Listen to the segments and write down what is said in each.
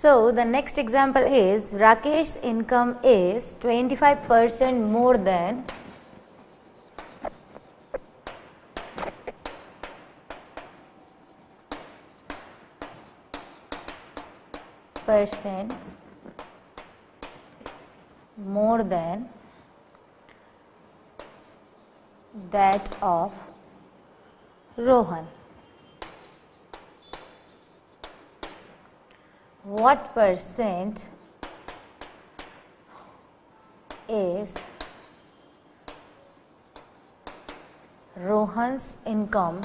So the next example is Rakesh's income is 25% more than percent more than that of Rohan. what percent is Rohan's income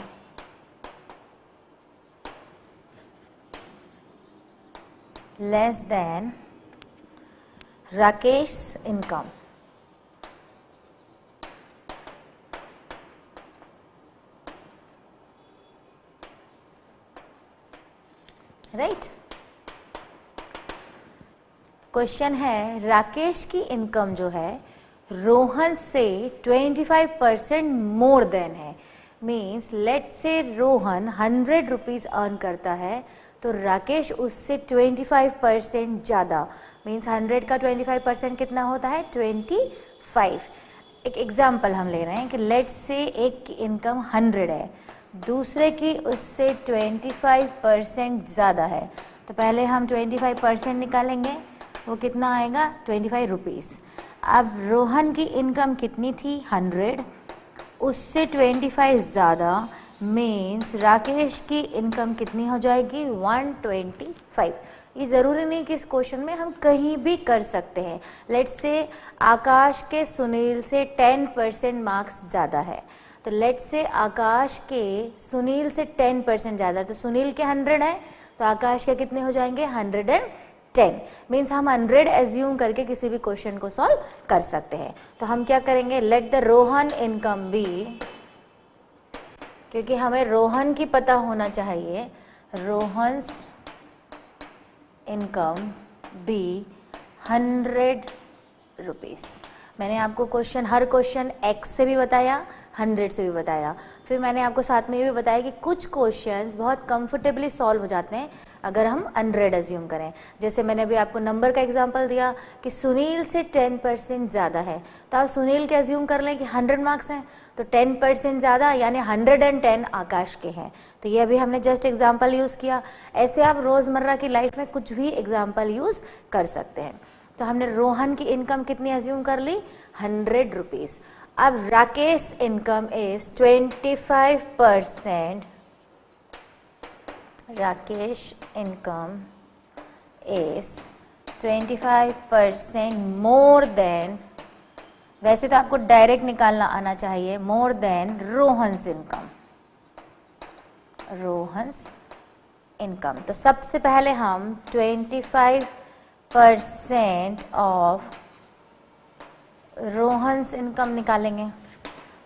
less than Rakesh's income. Right? Question है, राकेश की income जो है, रोहन से 25 percent more than है। Means let say Rohan hundred rupees earn करता है तो राकेश उससे 25 परसेंट ज़्यादा। मीन्स 100 का 25 परसेंट कितना होता है? 25 एक एग्ज़ाम्पल हम ले रहे हैं कि लेट से एक की इनकम 100 है, दूसरे की उससे 25 परसेंट ज़्यादा है। तो पहले हम 25 परसेंट निकालेंगे वो कितना आएगा? 25 रुपीज़ अब रोहन की इनकम कितनी थी? 100 उससे 25 ज़्यादा मीन्स राकेश की इनकम कितनी हो जाएगी? 125 ये ज़रूरी नहीं कि इस क्वेश्चन में हम कहीं भी कर सकते हैं. लेट से आकाश के सुनील से टेन परसेंट मार्क्स ज़्यादा है. तो लेट से आकाश के सुनील से टेन परसेंट ज़्यादा तो सुनील के 100 है तो आकाश के कितने हो जाएँगे? 110 मीन्स हम 100 एज्यूम करके किसी भी क्वेश्चन को सॉल्व कर सकते हैं। तो हम क्या करेंगे? Let the Rohan income be क्योंकि हमें रोहन की पता होना चाहिए। Rohan's income be hundred rupees मैंने आपको क्वेश्चन हर क्वेश्चन एक्स से भी बताया हंड्रेड से भी बताया। फिर मैंने आपको साथ में ये भी बताया कि कुछ क्वेश्चंस बहुत कंफर्टेबली सॉल्व हो जाते हैं। अगर हम हंड्रेड एज्यूम करें। जैसे मैंने अभी आपको नंबर का एग्जांपल दिया कि सुनील से टेन परसेंट ज़्यादा है। तो आप सुनील के एज्यूम कर लें कि हंड्रेड मार्क्स हैं तो टेन परसेंट ज़्यादा, यानी हंड्रेड एंड टेन आकाश के हैं। तो ये अभी हमने जस्ट एग्ज़ाम्पल यूज़ किया। ऐसे आप रोज़मर्रा की लाइफ में कुछ भी एग्ज़ाम्पल यूज़ कर सकते हैं। तो हमने रोहन की इनकम कितनी एज्यूम कर ली? हंड्रेड रुपीज़ अब Rakesh income is twenty five percent Rakesh income twenty five percent more than वैसे तो आपको डायरेक्ट निकालना आना चाहिए more than Rohan's income Rohan's income तो सबसे पहले हम twenty five percent of Rohan's income निकालेंगे।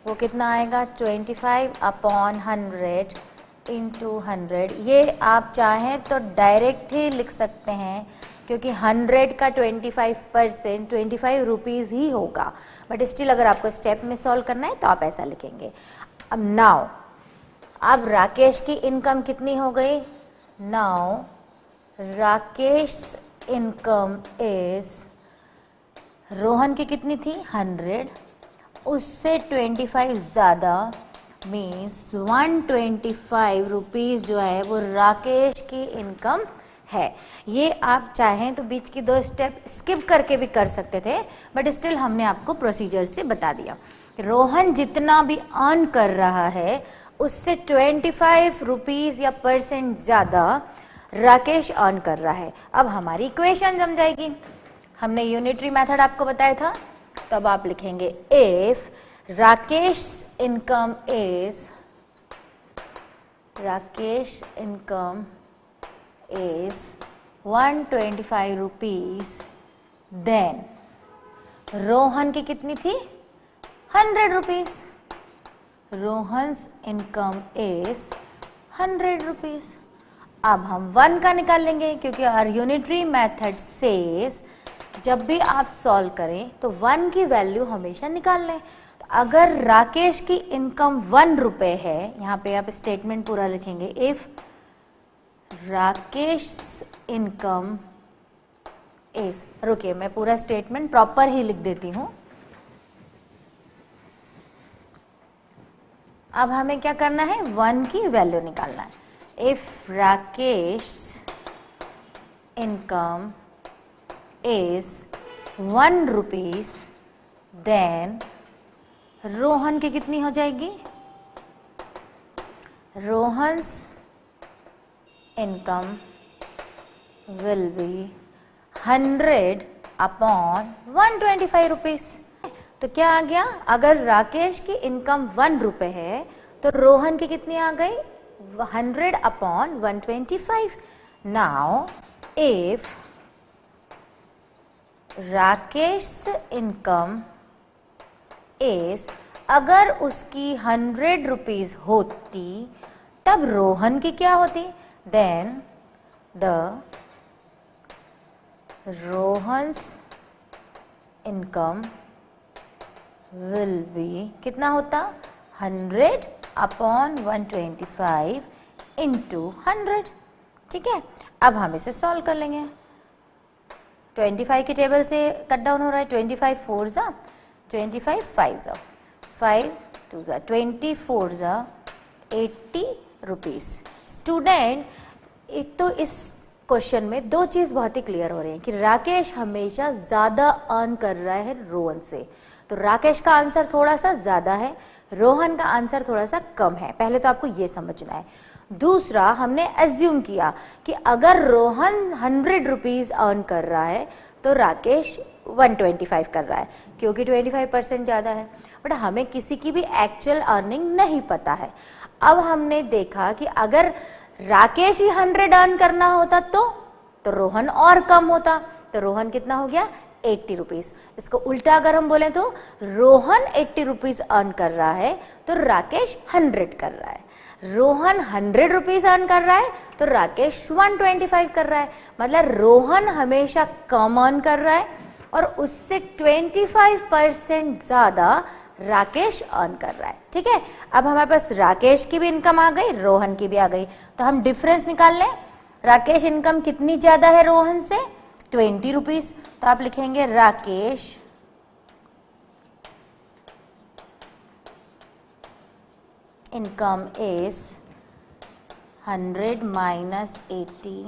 वो कितना आएगा? 25 अपॉन हंड्रेड इंटू हंड्रेड ये आप चाहें तो डायरेक्ट ही लिख सकते हैं, क्योंकि 100 का 25 परसेंट ट्वेंटी फाइव रुपीज़ ही होगा। बट स्टिल अगर आपको स्टेप में सॉल्व करना है तो आप ऐसा लिखेंगे। अब नाउ अब राकेश की इनकम कितनी हो गई? Now Rakesh income is Rohan की कितनी थी? हंड्रेड उससे ट्वेंटी फाइव ज़्यादा means one twenty five rupees जो है वो राकेश की इनकम है। ये आप चाहें तो बीच की दो स्टेप स्किप करके भी कर सकते थे बट स्टिल हमने आपको प्रोसीजर से बता दिया। रोहन जितना भी अर्न कर रहा है, उससे ट्वेंटी फाइव रुपीज़ या परसेंट ज़्यादा राकेश अर्न कर रहा है। अब हमारी इक्वेशन जम जाएगी हमने यूनिटरी मेथड आपको बताया था, तब आप लिखेंगे if Rakesh income is Rakesh income is 125 rupees then Rohan की कितनी थी? Hundred rupees Rohan's income is hundred rupees अब हम वन का निकाल लेंगे क्योंकि आर यूनिटरी मेथड सेज जब भी आप सॉल्व करें तो वन की वैल्यू हमेशा निकाल लें। अगर राकेश की इनकम वन रुपए है, यहाँ पे आप स्टेटमेंट पूरा लिखेंगे इफ़ राकेश इनकम इज़ रुकिए, मैं पूरा स्टेटमेंट प्रॉपर ही लिख देती हूँ। अब हमें क्या करना है? वन की वैल्यू निकालना है। If Rakesh income is one rupees then Rohan की कितनी हो जाएगी? Rohan's income will be hundred upon one twenty five rupees तो क्या आ गया? अगर राकेश की इनकम वन रुपए है तो रोहन की कितनी आ गई? Hundred upon one twenty five now if Rakesh income is अगर उसकी हंड्रेड रुपीज़ होती, तब रोहन की क्या होती? Then the Rohan's income will be कितना होता? Hundred upon one twenty five into hundred ठीक है? अब हम इसे सॉल्व कर लेंगे। ट्वेंटी फाइव की टेबल से कट डाउन हो रहा है ट्वेंटी फाइव फोर ज़ा ट्वेंटी फाइव फाइव ज़ा फाइव टू ज़ा ट्वेंटी फोर ज़ा एट्टी रुपीज़ स्टूडेंट एक तो इस क्वेश्चन में दो चीज़ बहुत ही क्लियर हो रही है कि राकेश हमेशा ज़्यादा अर्न कर रहा है रोहन से। तो राकेश का आंसर थोड़ा सा ज़्यादा है, रोहन का आंसर थोड़ा सा कम है। पहले तो आपको ये समझना है। दूसरा, हमने एज्यूम किया कि अगर रोहन हंड्रेड रुपीज़ अर्न कर रहा है तो राकेश 125 कर रहा है, क्योंकि 25 परसेंट ज़्यादा है। बट हमें किसी की भी एक्चुअल अर्निंग नहीं पता है। अब हमने देखा कि अगर राकेश ही हंड्रेड अर्न करना होता तो तो रोहन और कम होता। तो रोहन कितना हो गया? एट्टी रुपीज़ इसको उल्टा अगर हम बोले तो रोहन एट्टी रुपीज़ अर्न कर रहा है तो राकेश हंड्रेड कर रहा है। रोहन हंड्रेड रुपीज़ अर्न कर रहा है तो राकेश वन ट्वेंटी फाइव कर रहा है। मतलब रोहन हमेशा कम अर्न कर रहा है और उससे ट्वेंटी फाइव परसेंट ज़्यादा राकेश अर्न कर रहा है। ठीक है? अब हमारे पास राकेश की भी इनकम आ गई, रोहन की भी आ गई। तो हम डिफरेंस निकाल लें। राकेश इनकम कितनी ज़्यादा है रोहन से? ट्वेंटी रुपीज़ तो आप लिखेंगे Rakesh income is hundred minus eighty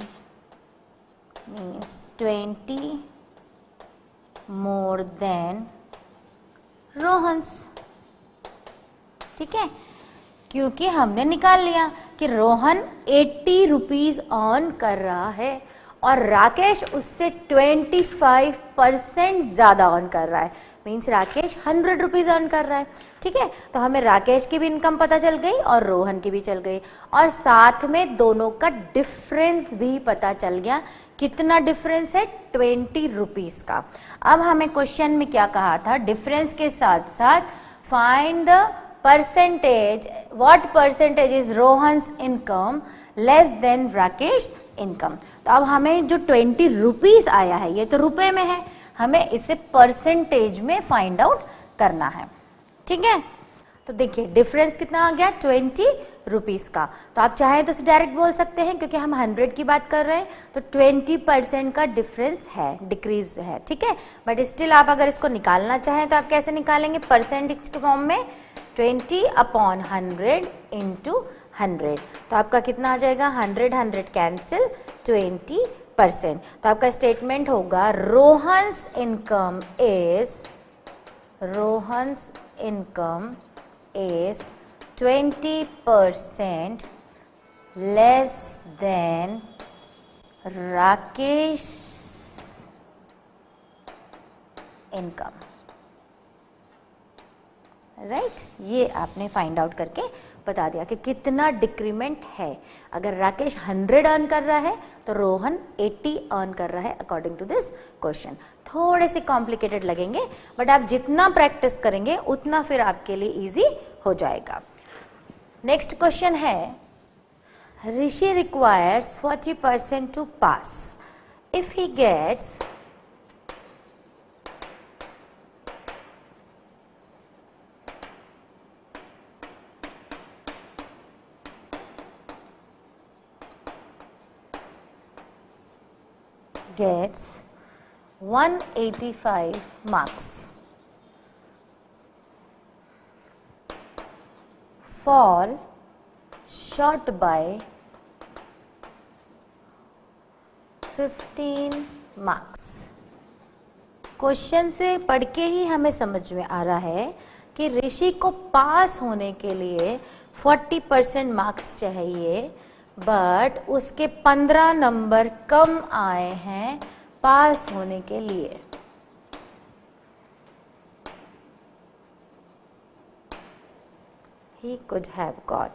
means twenty more than Rohan's. ठीक है? क्योंकि हमने निकाल लिया कि रोहन एट्टी रुपीज़ ऑन कर रहा है। और राकेश उससे ट्वेंटी फाइव परसेंट ज़्यादा अर्न कर रहा है। Means Rakesh hundred rupees earn कर रहा है। ठीक है? तो हमें राकेश की भी इनकम पता चल गई और रोहन की भी चल गई। और साथ में दोनों का डिफरेंस भी पता चल गया। कितना डिफरेंस है? ट्वेंटी रुपीज़ का। अब हमें क्वेश्चन में क्या कहा था? डिफरेंस के साथ साथ find the percentage what percentage is Rohan income less than Rakesh income तो अब हमें जो ट्वेंटी रुपीज़ आया है, ये तो रुपए में है, हमें इसे परसेंटेज में फाइंड आउट करना है। ठीक है? तो देखिए डिफरेंस कितना आ गया? ट्वेंटी रुपीज़ का। तो आप चाहें तो उसे डायरेक्ट बोल सकते हैं, क्योंकि हम हंड्रेड की बात कर रहे हैं तो ट्वेंटी परसेंट का डिफरेंस है डिक्रीज है। ठीक है? बट स्टिल आप अगर इसको निकालना चाहें तो आप कैसे निकालेंगे? परसेंटेज के फॉर्म में twenty upon hundred into hundred. तो आपका कितना आ जाएगा? Hundred hundred cancel, twenty percent. तो आपका स्टेटमेंट होगा, Rohan's income is, Rohan's income is twenty percent less than Rakesh income. Right? right? ये आपने फाइंड आउट करके बता दिया कि कितना डिक्रीमेंट है। अगर राकेश 100 अर्न कर रहा है तो रोहन 80 अर्न कर रहा है अकॉर्डिंग टू दिस क्वेश्चन थोड़े से कॉम्प्लिकेटेड लगेंगे बट आप जितना प्रैक्टिस करेंगे, उतना फिर आपके लिए ईजी हो जाएगा। नेक्स्ट क्वेश्चन है, Rishi requires 40 percent to pass if he gets gets 185 marks fall short by 15 marks. Question से पढ़ के ही हमें समझ में आ रहा है कि ऋषि को पास होने के लिए 40 परसेंट मार्क्स चाहिए। बट उसके 15 नंबर कम आए हैं पास होने के लिए। He could have got.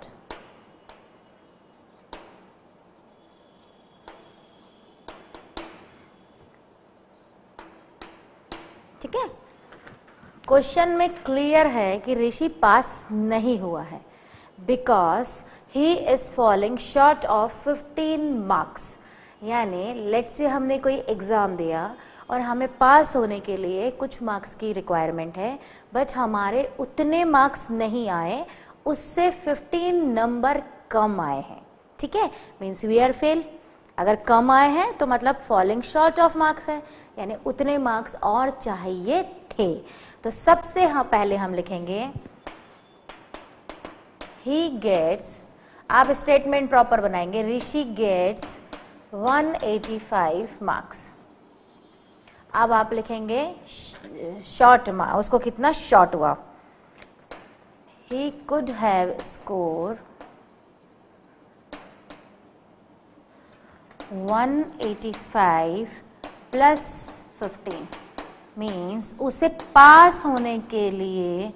ठीक है? क्वेश्चन में क्लियर है कि ऋषि पास नहीं हुआ है। Because he is following short of 15 marks यानी लेट से हमने कोई एग्ज़ाम दिया और हमें पास होने के लिए कुछ मार्क्स की रिक्वायरमेंट है बट हमारे उतने मार्क्स नहीं आए, उससे 15 नंबर कम आए हैं। ठीक है? मीन्स वी आर फेल अगर कम आए हैं तो मतलब फॉलोइंग शॉर्ट ऑफ़ मार्क्स है। यानी उतने मार्क्स और चाहिए थे। तो सबसे हाँ पहले हम लिखेंगे ही गेट्स आप स्टेटमेंट प्रॉपर बनाएँगे ऋषि गेट्स 185 मार्क्स अब आप लिखेंगे शॉर्ट मार्क उसको कितना शॉर्ट हुआ? He could have score 185 plus 15 means उसे पास होने के लिए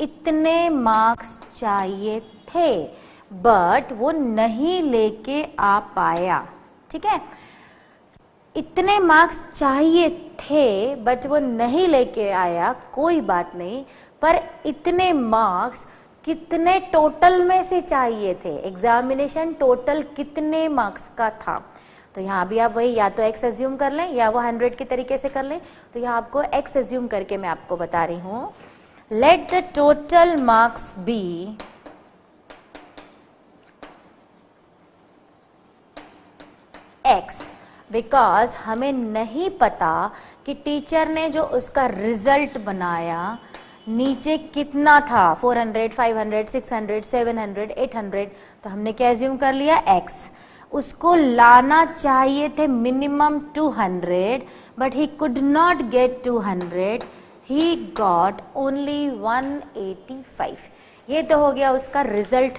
इतने मार्क्स चाहिए थे बट वो नहीं लेके आ पाया। ठीक है? इतने मार्क्स चाहिए थे बट वो नहीं लेके आया, कोई बात नहीं, पर इतने मार्क्स कितने टोटल में से चाहिए थे? एग्जामिनेशन टोटल कितने मार्क्स का था? तो यहाँ भी आप वही या तो एक्स एज्यूम कर लें, या वो हंड्रेड के तरीके से कर लें। तो यहाँ आपको एक्स एज्यूम करके मैं आपको बता रही हूँ। Let the total marks be X because हमें नहीं पता कि टीचर ने जो उसका रिज़ल्ट बनाया नीचे कितना था 400, 500, 600, 700, 800 तो हमने क्या एज्यूम कर लिया? X. उसको लाना चाहिए थे minimum 200 but he could not get 200 he got only 185 ये तो हो गया उसका रिज़ल्ट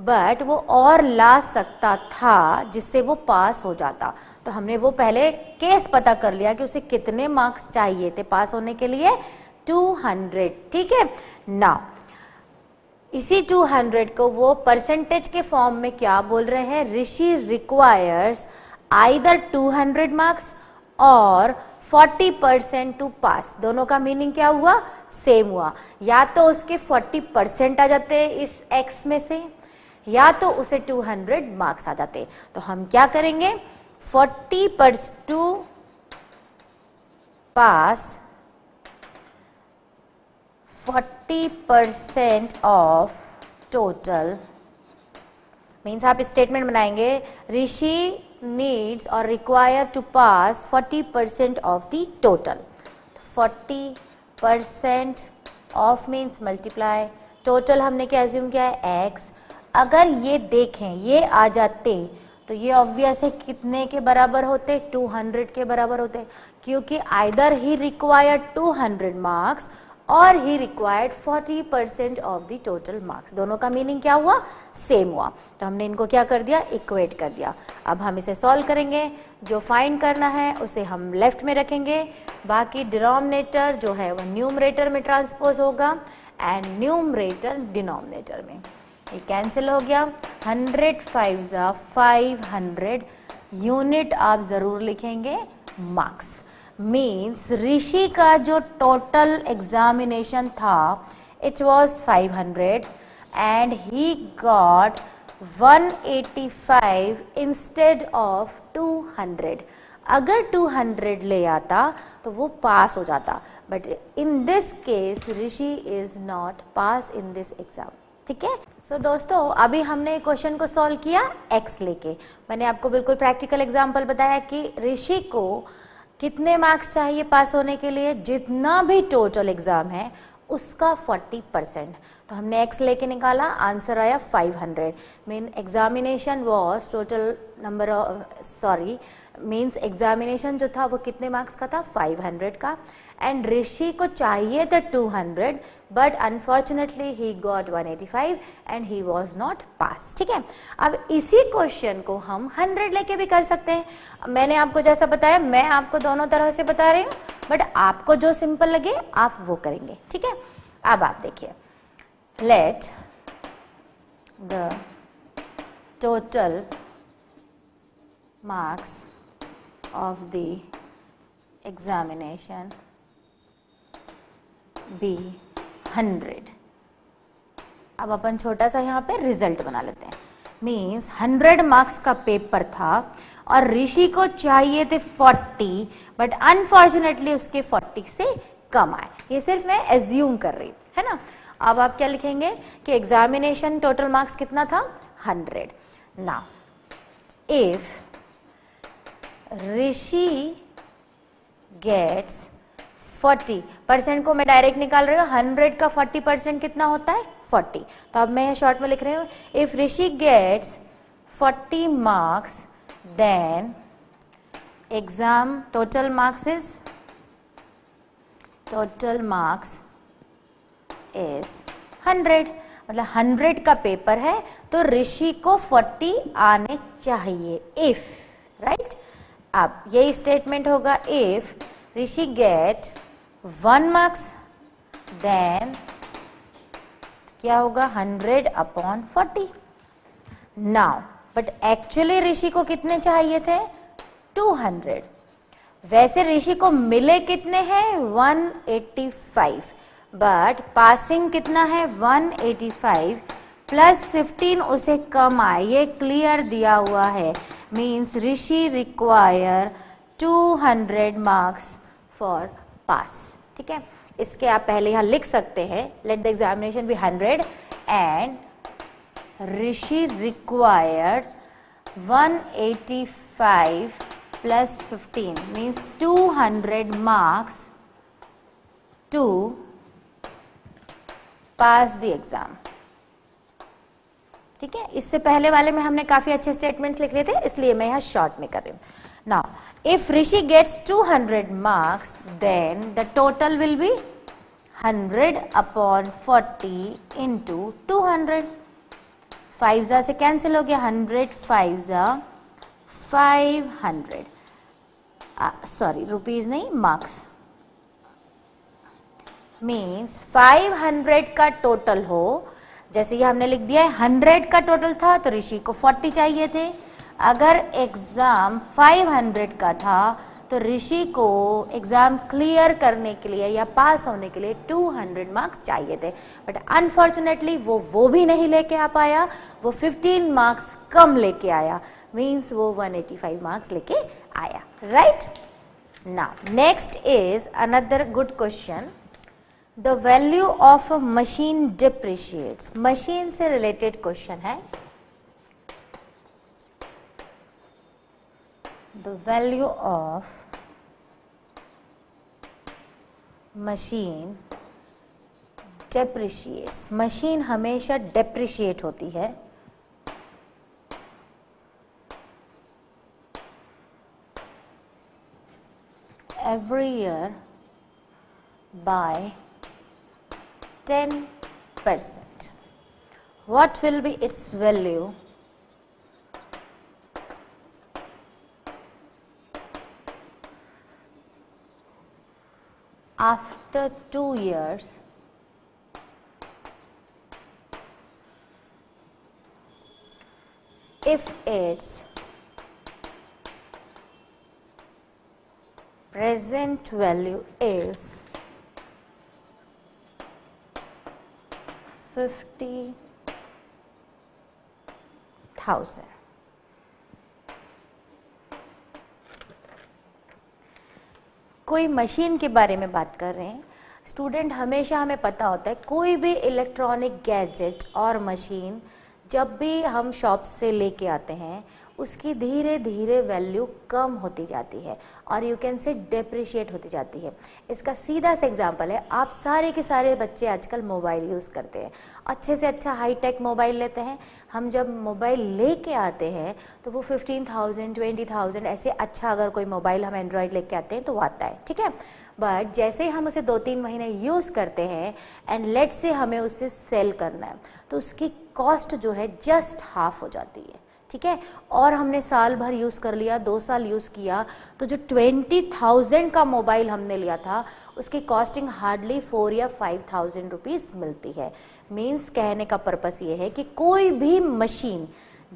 बट वो और ला सकता था जिससे वो पास हो जाता। तो हमने वो पहले केस पता कर लिया कि उसे कितने मार्क्स चाहिए थे पास होने के लिए? 200 ठीक है? ना इसी 200 को वो परसेंटेज के फॉर्म में क्या बोल रहे हैं? ऋषि रिक्वायर्स आइदर 200 मार्क्स और 40 परसेंट टू पास दोनों का मीनिंग क्या हुआ? सेम हुआ। या तो उसके 40 परसेंट आ जाते इस एक्स में से, या तो उसे 200 मार्क्स आ जाते। तो हम क्या करेंगे? 40 पर to pass 40 percent of total means आप स्टेटमेंट बनाएँगे ऋषि नीड्स और require to pass 40 percent of the total 40 percent of means multiply total हमने क्या एज्यूम किया है? एक्स अगर ये देखें, ये आ जाते तो ये ऑब्वियस है कितने के बराबर होते? 200 के बराबर होते। क्योंकि आइदर ही रिक्वायर्ड 200 मार्क्स और he required 40 percent of the total marks दोनों का मीनिंग क्या हुआ? सेम हुआ. तो हमने इनको क्या कर दिया? इक्वेट कर दिया. अब हम इसे सॉल्व करेंगे. जो फाइंड करना है, उसे हम लेफ़्ट में रखेंगे. बाकी डिनोमिनेटर जो है वह न्यूमरेटर में ट्रांसपोज होगा एंड न्यूमरेटर डिनोमिनेटर में. ये कैंसिल हो गया. हंड्रेड फाइव ज़ा फाइव हंड्रेड यूनिट आप ज़रूर लिखेंगे मार्क्स मीन्स ऋषि का जो टोटल एग्जामिनेशन था it was 500 and he got 185 instead of 200 अगर 200 ले आता तो वो पास हो जाता but in this case Rishi is not pass in this exam ठीक है? सो दोस्तों, अभी हमने क्वेश्चन को सॉल्व किया एक्स लेके। मैंने आपको बिल्कुल प्रैक्टिकल एग्ज़ाम्पल बताया कि ऋषि को कितने मार्क्स चाहिए पास होने के लिए? जितना भी टोटल एग्ज़ाम है, उसका 40 परसेंट तो हमने एक्स लेके निकाला आंसर आया 500 mean examination was total number sorry means examination जो था वो कितने मार्क्स का था? 500 का। एंड ऋषि को चाहिए था 200 but unfortunately he got 185 and he was not pass ठीक है? अब इसी क्वेश्चन को हम 100 लेके भी कर सकते हैं। मैंने आपको जैसा बताया, मैं आपको दोनों तरह से बता रही हूँ बट आपको जो सिंपल लगे, आप वो करेंगे, ठीक है? अब आप देखिए। Let the total marks of the examination be 100 अब अपन छोटा सा यहाँ पे रिज़ल्ट बना लेते हैं। मीन्स 100 मार्क्स का पेपर था और ऋषि को चाहिए थे 40 बट अनफॉर्चुनेटली उसके 40 से कम आए। ये सिर्फ़ मैं एज्यूम कर रही है ना? अब आप क्या लिखेंगे कि एग्जामिनेशन टोटल मार्क्स कितना था? 100 now if Rishi gets 40 percent को मैं डायरेक्ट निकाल रही हूँ 100 का 40 परसेंट कितना होता है? 40 तो अब मैं शॉर्ट में लिख रही हूँ if Rishi gets 40 marks then exam total marks is total marks is 100 मतलब 100 का पेपर है तो ऋषि को 40 आने चाहिए इफ़ राइट right? अब यही स्टेटमेंट होगा if Rishi get one marks then क्या होगा? Hundred upon forty now but actually Rishi को कितने चाहिए थे? टू हंड्रेड वैसे ऋषि को मिले कितने हैं? One eighty five but passing कितना है? One eighty five plus fifteen उसे कम आए, ये क्लियर दिया हुआ है। Means Rishi require 200 marks for pass ठीक है? इसके आप पहले यहाँ लिख सकते हैं। Let the examination be 100 and Rishi required 185 plus 15 means 200 marks to pass the exam ठीक है? इससे पहले वाले में हमने काफ़ी अच्छे स्टेटमेंट्स लिख लिए थे, इसलिए मैं यहाँ शॉर्ट में कर रही हूँ। Now if Rishi gets 200 marks then the total will be 100 upon 40 into two hundred five जा से कैंसिल हो गया हंड्रेड फाइव जा फाइव हंड्रेड सॉरी रुपीज़ नहीं मार्क्स मीन्स फाइव हंड्रेड का टोटल हो जैसे ये हमने लिख दिया है हंड्रेड का टोटल था तो ऋषि को फोर्टी चाहिए थे। अगर एग्ज़ाम फाइव हंड्रेड का था तो ऋषि को एग्ज़ाम क्लियर करने के लिए या पास होने के लिए 200 मार्क्स चाहिए थे। बट अनफॉर्चुनेटली वो वो भी नहीं लेके आ पाया, वो 15 मार्क्स कम लेके आया मींस वो 185 मार्क्स लेके आया right now next is another good question the value of machine depreciates machine से रिलेटेड क्वेश्चन है. The value of machine depreciates machine हमेशा डेप्रिशिएट होती है. Every year by 10 percent. What will be its value? After two years, if its present value is fifty thousand कोई machine के बारे में बात कर रहे हैं। स्टूडेंट, हमेशा हमें पता होता है, कोई भी इलेक्ट्रॉनिक गैजेट और मशीन जब भी हम शॉप से लेके आते हैं, उसकी धीरे धीरे वैल्यू कम होती जाती है और यू कैन से डेप्रिशिएट होती जाती है। इसका सीधा सा एग्जांपल है, आप सारे के सारे बच्चे आजकल मोबाइल यूज़ करते हैं। अच्छे से अच्छा हाई टेक मोबाइल लेते हैं। हम जब मोबाइल लेके आते हैं तो वो फिफ्टीन थाउज़ेंड ट्वेंटी थाउज़ेंड ऐसे अच्छा अगर कोई मोबाइल हम एंड्रॉयड लेके आते हैं तो वो आता है, ठीक है? बट जैसे ही हम उसे दो तीन महीने यूज़ करते हैं एंड लेट से हमें उसे सेल करना है तो उसकी कॉस्ट जो है जस्ट हाफ़ हो जाती है, ठीक है? और हमने साल भर यूज़ कर लिया, दो साल यूज़ किया तो जो ट्वेंटी थाउज़ेंड का मोबाइल हमने लिया था, उसकी कॉस्टिंग हार्डली फोर या फाइव थाउज़ेंड रुपीज़ मिलती है। मीन्स कहने का पर्पस ये है कि कोई भी मशीन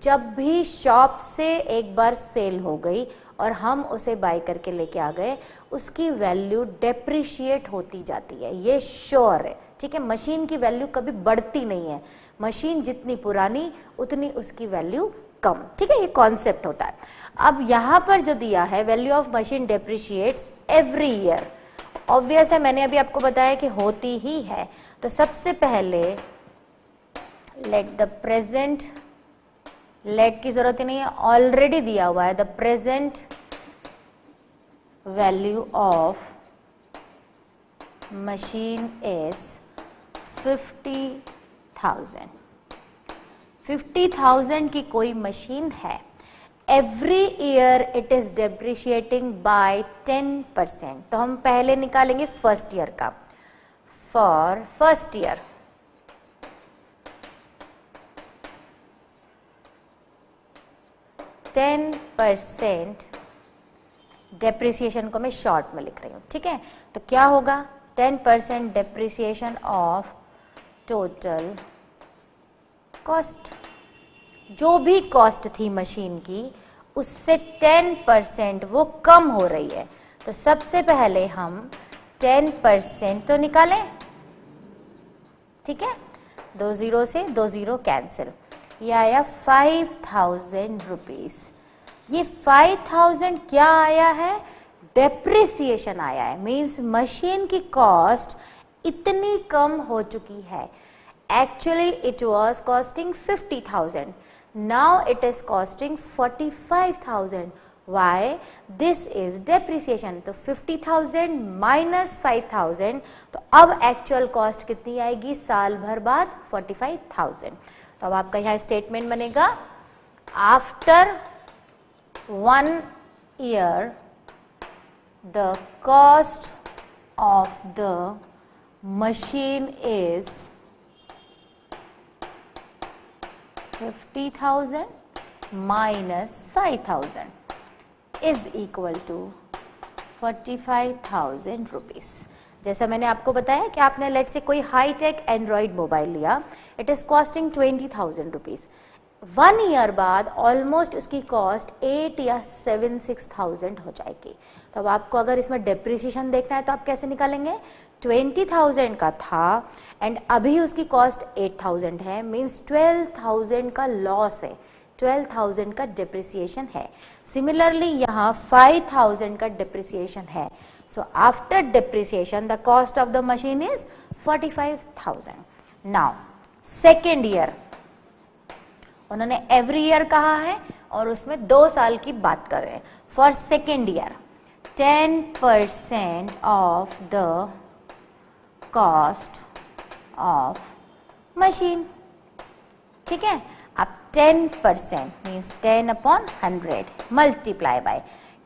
जब भी शॉप से एक बार सेल हो गई और हम उसे बाय करके लेके आ गए, उसकी वैल्यू डेप्रिशिएट होती जाती है। ये श्योर है। ठीक है मशीन की वैल्यू कभी बढ़ती नहीं है। मशीन जितनी पुरानी, उतनी उसकी वैल्यू कम। ठीक है, ये कॉन्सेप्ट होता है। अब यहाँ पर जो दिया है value of machine depreciates every year obvious है, मैंने अभी आपको बताया कि होती ही है। तो सबसे पहले लेट द प्रेजेंट लेट की ज़रूरत ही नहीं है ऑलरेडी दिया हुआ है the present value of machine is fifty thousand. Fifty thousand की कोई मशीन है। Every year it is depreciating by ten percent तो हम पहले निकालेंगे फ़र्स्ट ईयर का। For first year ten percent depreciation को मैं शॉर्ट में लिख रही हूँ। ठीक है? तो क्या होगा? Ten percent depreciation of total cost जो भी कॉस्ट थी मशीन की, उससे टेन परसेंट वो कम हो रही है। तो सबसे पहले हम टेन परसेंट तो निकालें। ठीक है? दो ज़ीरो से दो ज़ीरो कैंसिल ये आया फाइव थाउज़ेंड रुपीज़ ये फाइव थाउज़ेंड क्या आया है? डेप्रिसिएशन आया है। मींस मशीन की कॉस्ट इतनी कम हो चुकी है। Actually it was costing fifty thousand now it is costing forty five thousand why this is depreciation तो fifty thousand minus five thousand तो अब एक्चुअल कॉस्ट कितनी आएगी? साल भर बाद फोर्टी फाइव थाउज़ेंड तो अब आपका यहाँ स्टेटमेंट बनेगा after one year the cost of the minus five thousand is equal to forty five thousand rupees जैसा मैंने आपको बताया कि आपने लेट से कोई हाई टेक एंड्रॉइड मोबाइल लिया it is costing twenty thousand rupees one year बाद ऑलमोस्ट उसकी कॉस्ट एट या सेवन सिक्स थाउज़ेंड हो जाएगी। तो अब आपको अगर इसमें डेप्रिसिएशन देखना है तो आप कैसे निकालेंगे? ट्वेंटी थाउज़ेंड का था एंड अभी उसकी कॉस्ट एट थाउज़ेंड है मीन्स ट्वेल्व थाउज़ेंड का लॉस है। ट्वेल्व थाउज़ेंड का डिप्रिसिएशन है। सिमिलरली यहाँ फाइव थाउज़ेंड का डिप्रिसिएशन है। So after depreciation the cost of the machine is forty five thousand now second year उन्होंने एवरी ईयर कहा है और उसमें दो साल की बात कर रहे हैं। For second year ten percent of the cost of machine ठीक है? अब ten percent means ten upon hundred multiply by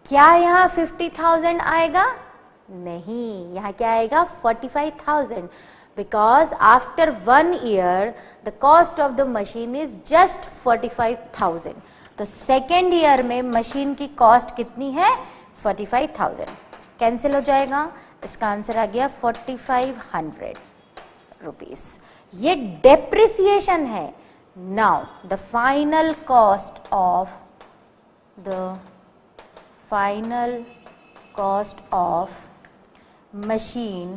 क्या यहाँ फिफ्टी थाउज़ेंड आएगा? नहीं, यहाँ क्या आएगा? Forty five thousand one year the cost of the machine is just forty five thousand तो सेकेंड ईयर में मशीन की कॉस्ट कितनी है? फोर्टी फाइव थाउज़ेंड कैंसिल हो जाएगा। इसका आंसर आ गया फोर्टी फाइव हंड्रेड रुपीज़ ये डेप्रिसिएशन है। Now, the final cost of the final cost of machine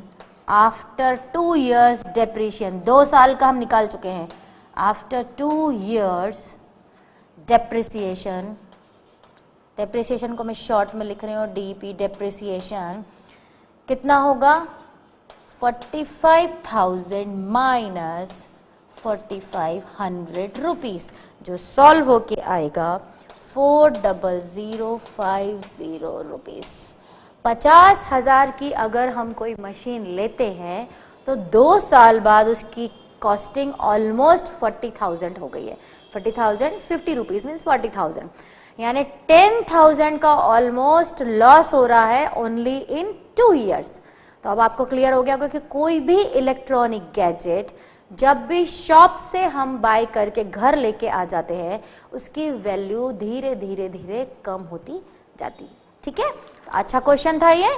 after two years depreciation दो साल का हम निकाल चुके हैं। After two years depreciation depreciation को मैं शॉर्ट में लिख रही हूँ डी पी डेप्रिसिएशन कितना होगा? Forty five thousand minus forty five hundred rupees जो सॉल्व होके आएगा four double zero five zero rupees पचास हज़ार की अगर हम कोई मशीन लेते हैं तो दो साल बाद उसकी कॉस्टिंग ऑलमोस्ट फोर्टी थाउज़ेंड हो गई है। Forty thousand fifty rupees means forty thousand यानी टेन थाउज़ेंड का ऑलमोस्ट लॉस हो रहा है ओनली इन टू ईयर्स तो अब आपको क्लियर हो गया होगा कि कोई भी इलेक्ट्रॉनिक गैजेट जब भी शॉप से हम बाय करके घर लेके आ जाते हैं, उसकी वैल्यू धीरे धीरे धीरे कम होती जाती है। ठीक है? अच्छा क्वेश्चन था ये?